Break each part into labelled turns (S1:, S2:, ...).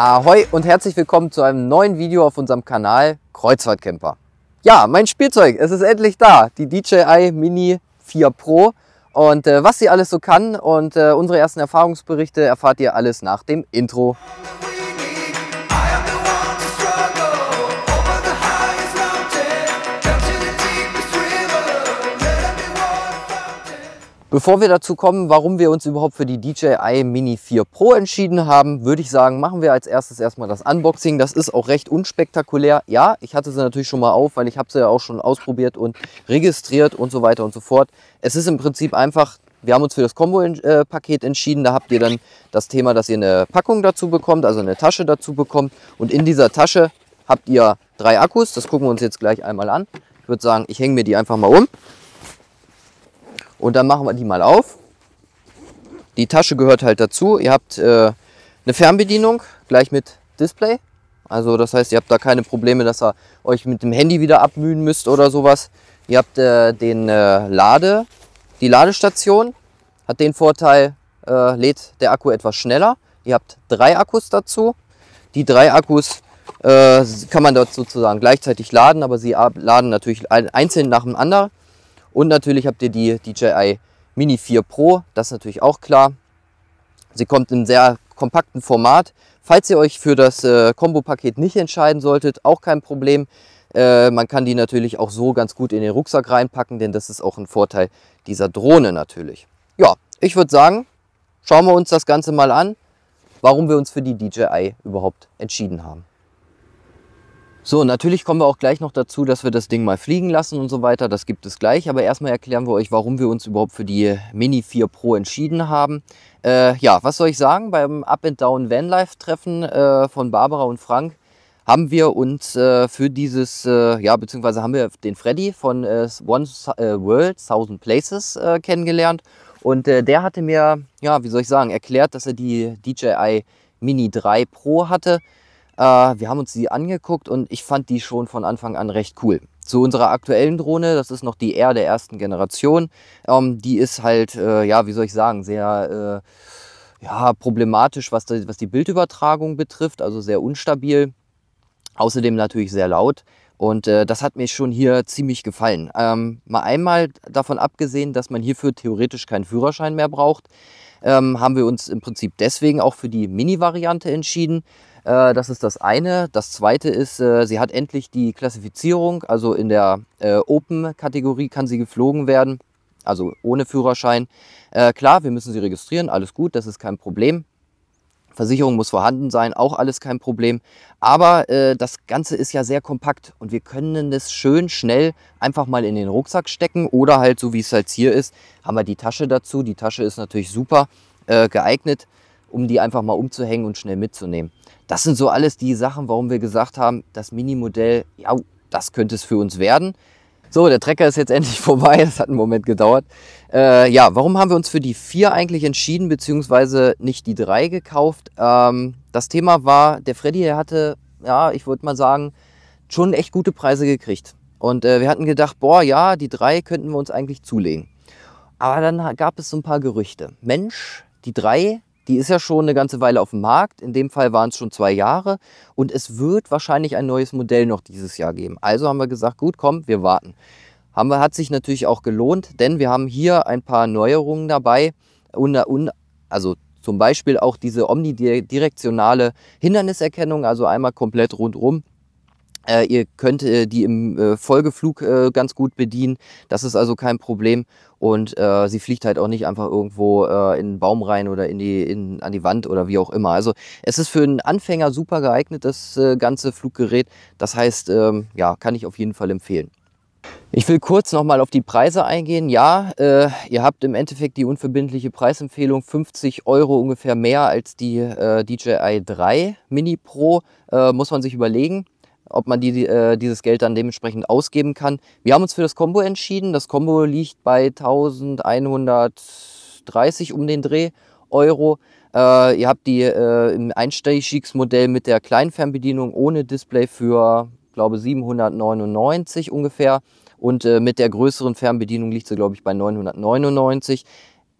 S1: Ahoi und herzlich willkommen zu einem neuen Video auf unserem Kanal Kreuzfahrtcamper. Ja, mein Spielzeug, es ist endlich da, die DJI Mini 4 Pro. Und äh, was sie alles so kann und äh, unsere ersten Erfahrungsberichte erfahrt ihr alles nach dem Intro. Bevor wir dazu kommen, warum wir uns überhaupt für die DJI Mini 4 Pro entschieden haben, würde ich sagen, machen wir als erstes erstmal das Unboxing. Das ist auch recht unspektakulär. Ja, ich hatte sie natürlich schon mal auf, weil ich habe sie ja auch schon ausprobiert und registriert und so weiter und so fort. Es ist im Prinzip einfach, wir haben uns für das Combo-Paket entschieden. Da habt ihr dann das Thema, dass ihr eine Packung dazu bekommt, also eine Tasche dazu bekommt. Und in dieser Tasche habt ihr drei Akkus. Das gucken wir uns jetzt gleich einmal an. Ich würde sagen, ich hänge mir die einfach mal um. Und dann machen wir die mal auf. Die Tasche gehört halt dazu. Ihr habt äh, eine Fernbedienung gleich mit Display. Also das heißt, ihr habt da keine Probleme, dass ihr euch mit dem Handy wieder abmühen müsst oder sowas. Ihr habt äh, den äh, Lade, die Ladestation. Hat den Vorteil, äh, lädt der Akku etwas schneller. Ihr habt drei Akkus dazu. Die drei Akkus äh, kann man dort sozusagen gleichzeitig laden, aber sie laden natürlich einzeln nach dem anderen. Und natürlich habt ihr die DJI Mini 4 Pro, das ist natürlich auch klar. Sie kommt in sehr kompakten Format. Falls ihr euch für das äh, Kombo-Paket nicht entscheiden solltet, auch kein Problem. Äh, man kann die natürlich auch so ganz gut in den Rucksack reinpacken, denn das ist auch ein Vorteil dieser Drohne natürlich. Ja, ich würde sagen, schauen wir uns das Ganze mal an, warum wir uns für die DJI überhaupt entschieden haben. So, natürlich kommen wir auch gleich noch dazu, dass wir das Ding mal fliegen lassen und so weiter. Das gibt es gleich. Aber erstmal erklären wir euch, warum wir uns überhaupt für die Mini 4 Pro entschieden haben. Äh, ja, was soll ich sagen? Beim Up and Down Vanlife Treffen äh, von Barbara und Frank haben wir uns äh, für dieses, äh, ja, beziehungsweise haben wir den Freddy von äh, One äh, World, Thousand Places kennengelernt. Und der hatte mir, ja, wie soll ich sagen, erklärt, dass er die DJI Mini 3 Pro hatte äh, wir haben uns die angeguckt und ich fand die schon von Anfang an recht cool. Zu unserer aktuellen Drohne, das ist noch die R der ersten Generation, ähm, die ist halt, äh, ja, wie soll ich sagen, sehr äh, ja, problematisch, was die, was die Bildübertragung betrifft, also sehr unstabil. Außerdem natürlich sehr laut. Und äh, das hat mir schon hier ziemlich gefallen. Ähm, mal einmal davon abgesehen, dass man hierfür theoretisch keinen Führerschein mehr braucht, ähm, haben wir uns im Prinzip deswegen auch für die Mini-Variante entschieden. Äh, das ist das eine. Das zweite ist, äh, sie hat endlich die Klassifizierung, also in der äh, Open-Kategorie kann sie geflogen werden, also ohne Führerschein. klar, wir müssen sie registrieren, alles gut, das ist kein Problem. Versicherung muss vorhanden sein, auch alles kein Problem. Aber äh, das Ganze ist ja sehr kompakt und wir können es schön schnell einfach mal in den Rucksack stecken oder halt so wie es halt hier ist, haben wir die Tasche dazu. Die Tasche ist natürlich super äh, geeignet, um die einfach mal umzuhängen und schnell mitzunehmen. Das sind so alles die Sachen, warum wir gesagt haben, das Minimodell, ja, das könnte es für uns werden. So, der Trecker ist jetzt endlich vorbei. Das hat einen Moment gedauert. Äh, ja, warum haben wir uns für die 4 eigentlich entschieden, beziehungsweise nicht die 3 gekauft? Ähm, das Thema war, der Freddy, der hatte, ja, ich würde mal sagen, schon echt gute Preise gekriegt. Und äh, wir hatten gedacht, boah, ja, die 3 könnten wir uns eigentlich zulegen. Aber dann gab es so ein paar Gerüchte. Mensch, die 3, die ist ja schon eine ganze Weile auf dem Markt. In dem Fall waren es schon zwei Jahre. Und es wird wahrscheinlich ein neues Modell noch dieses Jahr geben. Also haben wir gesagt, gut, komm, wir warten. Haben wir, hat sich natürlich auch gelohnt, denn wir haben hier ein paar Neuerungen dabei. Und, und, also zum Beispiel auch diese omnidirektionale Hinderniserkennung, also einmal komplett rundrum äh, ihr könnt äh, die im äh, Folgeflug äh, ganz gut bedienen. Das ist also kein Problem. Und äh, sie fliegt halt auch nicht einfach irgendwo äh, in einen Baum rein oder in die, in, an die Wand oder wie auch immer. Also es ist für einen Anfänger super geeignet, das ganze Fluggerät. Das heißt, ähm, ja, kann ich auf jeden Fall empfehlen. Ich will kurz nochmal auf die Preise eingehen. Ja, äh, ihr habt im Endeffekt die unverbindliche Preisempfehlung 50 Euro ungefähr mehr als die äh, DJI 3 Mini Pro. Äh, muss man sich überlegen ob man die, äh, dieses Geld dann dementsprechend ausgeben kann. Wir haben uns für das Combo entschieden. Das Combo liegt bei 1130 um den Dreh Euro. Äh, ihr habt die äh, im Einstiegsmodell mit der kleinen Fernbedienung ohne Display für, glaube 799 ungefähr. Und äh, mit der größeren Fernbedienung liegt sie, glaube ich, bei 999.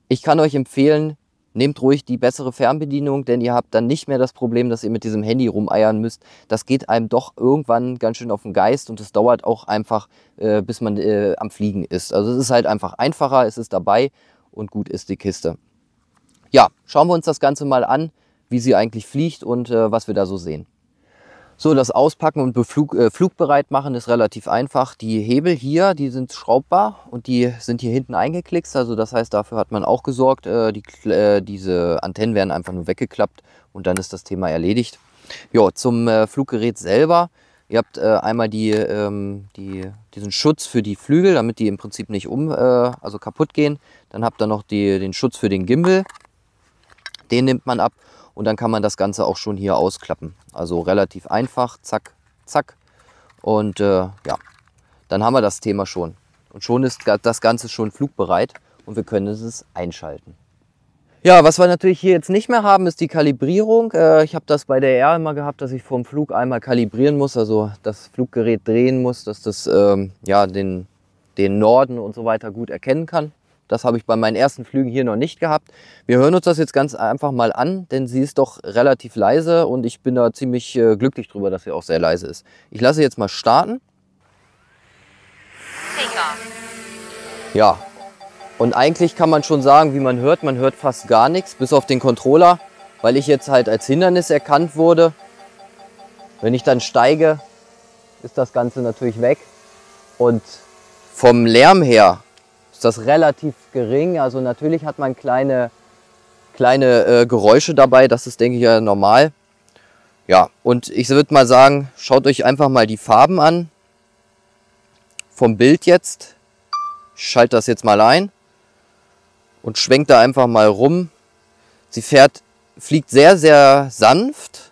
S1: Ich kann euch empfehlen, nehmt ruhig die bessere Fernbedienung, denn ihr habt dann nicht mehr das Problem, dass ihr mit diesem Handy rumeiern müsst. Das geht einem doch irgendwann ganz schön auf den Geist und es dauert auch einfach, äh, bis man äh, am Fliegen ist. Also es ist halt einfach einfacher, es ist dabei und gut ist die Kiste. Ja, schauen wir uns das Ganze mal an, wie sie eigentlich fliegt und äh, was wir da so sehen. So, das Auspacken und Beflug, äh, flugbereit machen ist relativ einfach. Die Hebel hier, die sind schraubbar und die sind hier hinten eingeklickst. Also das heißt, dafür hat man auch gesorgt. Äh, die, äh, diese Antennen werden einfach nur weggeklappt und dann ist das Thema erledigt. Ja, zum äh, Fluggerät selber. Ihr habt äh, einmal die, ähm, die, diesen Schutz für die Flügel, damit die im Prinzip nicht um, äh, also kaputt gehen. Dann habt ihr noch die, den Schutz für den Gimbal. Den nimmt man ab und dann kann man das Ganze auch schon hier ausklappen. Also relativ einfach, zack, zack. Und äh, ja, dann haben wir das Thema schon. Und schon ist das Ganze schon flugbereit und wir können es einschalten. Ja, was wir natürlich hier jetzt nicht mehr haben, ist die Kalibrierung. Äh, ich habe das bei der R immer gehabt, dass ich vor Flug einmal kalibrieren muss, also das Fluggerät drehen muss, dass das ähm, ja, den, den Norden und so weiter gut erkennen kann. Das habe ich bei meinen ersten Flügen hier noch nicht gehabt. Wir hören uns das jetzt ganz einfach mal an, denn sie ist doch relativ leise und ich bin da ziemlich äh, glücklich drüber, dass sie auch sehr leise ist. Ich lasse jetzt mal starten. Ja, und eigentlich kann man schon sagen, wie man hört, man hört fast gar nichts, bis auf den Controller, weil ich jetzt halt als Hindernis erkannt wurde. Wenn ich dann steige, ist das Ganze natürlich weg. Und vom Lärm her ist das relativ gering. Also natürlich hat man kleine, kleine äh, Geräusche dabei, das ist denke ich ja normal. Ja, und ich würde mal sagen, schaut euch einfach mal die Farben an. Vom Bild jetzt. Ich schalte das jetzt mal ein und schwenkt da einfach mal rum. Sie fährt, fliegt sehr, sehr sanft.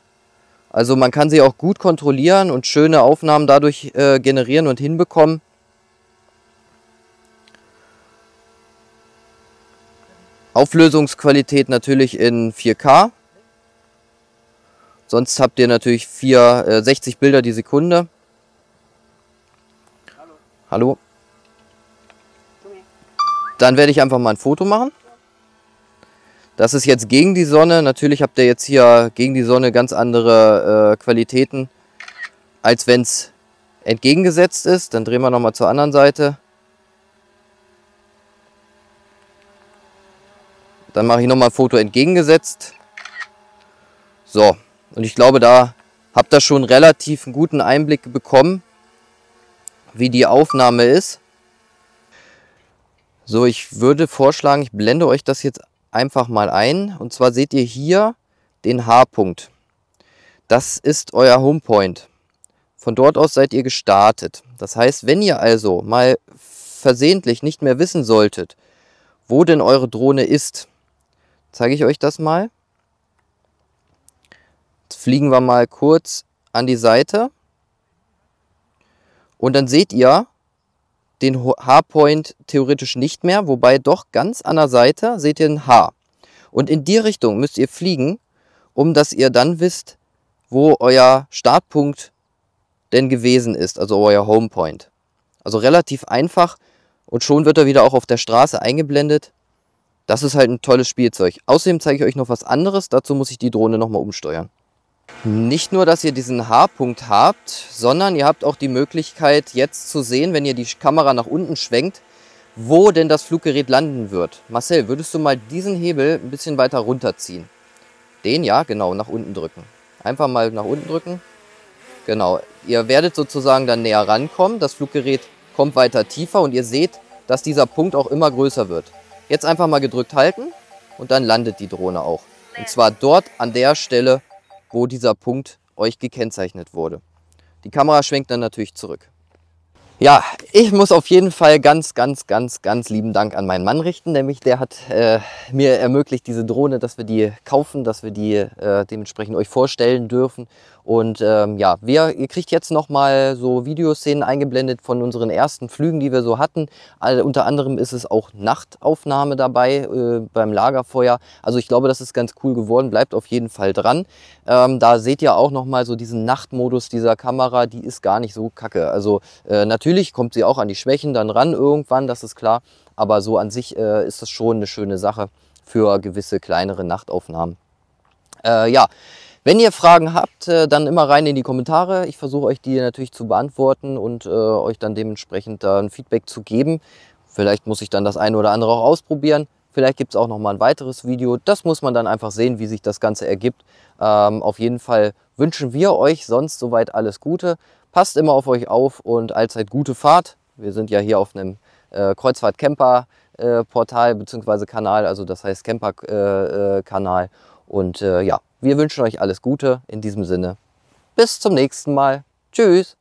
S1: Also man kann sie auch gut kontrollieren und schöne Aufnahmen dadurch äh, generieren und hinbekommen. Auflösungsqualität natürlich in 4K. Sonst habt ihr natürlich 4, äh, 60 Bilder die Sekunde. Hallo. Dann werde ich einfach mal ein Foto machen. Das ist jetzt gegen die Sonne. Natürlich habt ihr jetzt hier gegen die Sonne ganz andere äh, Qualitäten, als wenn es entgegengesetzt ist. Dann drehen wir nochmal zur anderen Seite. Dann mache ich nochmal ein Foto entgegengesetzt. So, und ich glaube, da habt ihr schon relativ einen guten Einblick bekommen, wie die Aufnahme ist. So, ich würde vorschlagen, ich blende euch das jetzt einfach mal ein. Und zwar seht ihr hier den H-Punkt. Das ist euer Homepoint. Von dort aus seid ihr gestartet. Das heißt, wenn ihr also mal versehentlich nicht mehr wissen solltet, wo denn eure Drohne ist, zeige ich euch das mal. Jetzt fliegen wir mal kurz an die Seite. Und dann seht ihr den H-Point theoretisch nicht mehr, wobei doch ganz an der Seite seht ihr ein H. Und in die Richtung müsst ihr fliegen, um dass ihr dann wisst, wo euer Startpunkt denn gewesen ist, also euer Homepoint. Also relativ einfach und schon wird er wieder auch auf der Straße eingeblendet. Das ist halt ein tolles Spielzeug. Außerdem zeige ich euch noch was anderes. Dazu muss ich die Drohne nochmal umsteuern. Nicht nur, dass ihr diesen H-Punkt habt, sondern ihr habt auch die Möglichkeit jetzt zu sehen, wenn ihr die Kamera nach unten schwenkt, wo denn das Fluggerät landen wird. Marcel, würdest du mal diesen Hebel ein bisschen weiter runterziehen? Den, ja, genau, nach unten drücken. Einfach mal nach unten drücken. Genau, ihr werdet sozusagen dann näher rankommen. Das Fluggerät kommt weiter tiefer und ihr seht, dass dieser Punkt auch immer größer wird. Jetzt einfach mal gedrückt halten und dann landet die Drohne auch. Und zwar dort an der Stelle, wo dieser Punkt euch gekennzeichnet wurde. Die Kamera schwenkt dann natürlich zurück. Ja, ich muss auf jeden Fall ganz, ganz, ganz, ganz lieben Dank an meinen Mann richten, nämlich der hat äh, mir ermöglicht, diese Drohne, dass wir die kaufen, dass wir die äh, dementsprechend euch vorstellen dürfen. Und ähm, ja, wir, ihr kriegt jetzt nochmal so Videoszenen eingeblendet von unseren ersten Flügen, die wir so hatten. Also, unter anderem ist es auch Nachtaufnahme dabei äh, beim Lagerfeuer. Also ich glaube, das ist ganz cool geworden. Bleibt auf jeden Fall dran. Ähm, da seht ihr auch nochmal so diesen Nachtmodus dieser Kamera. Die ist gar nicht so kacke. Also äh, natürlich kommt sie auch an die Schwächen dann ran irgendwann, das ist klar. Aber so an sich äh, ist das schon eine schöne Sache für gewisse kleinere Nachtaufnahmen. Äh, ja, wenn ihr Fragen habt, äh, dann immer rein in die Kommentare. Ich versuche euch die natürlich zu beantworten und äh, euch dann dementsprechend ein Feedback zu geben. Vielleicht muss ich dann das eine oder andere auch ausprobieren. Vielleicht gibt es auch noch mal ein weiteres Video. Das muss man dann einfach sehen, wie sich das Ganze ergibt. Ähm, auf jeden Fall wünschen wir euch sonst soweit alles Gute. Passt immer auf euch auf und allzeit gute Fahrt. Wir sind ja hier auf einem äh, Kreuzfahrt-Camper-Portal äh, bzw. Kanal, also das heißt Camper-Kanal. Äh, äh und ja, wir wünschen euch alles Gute in diesem Sinne. Bis zum nächsten Mal. Tschüss.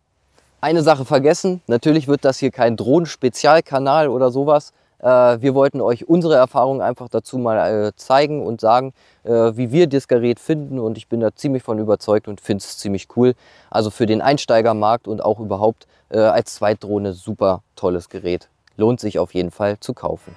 S1: Eine Sache vergessen, natürlich wird das hier kein Drohnen-Spezialkanal oder sowas. Äh, wir wollten euch unsere Erfahrungen einfach dazu mal äh, zeigen und sagen, äh, wie wir das Gerät finden und ich bin da ziemlich von überzeugt und finde es ziemlich cool. Also für den Einsteigermarkt und auch überhaupt als Zweitdrohne super tolles Gerät. Lohnt sich auf jeden Fall zu kaufen.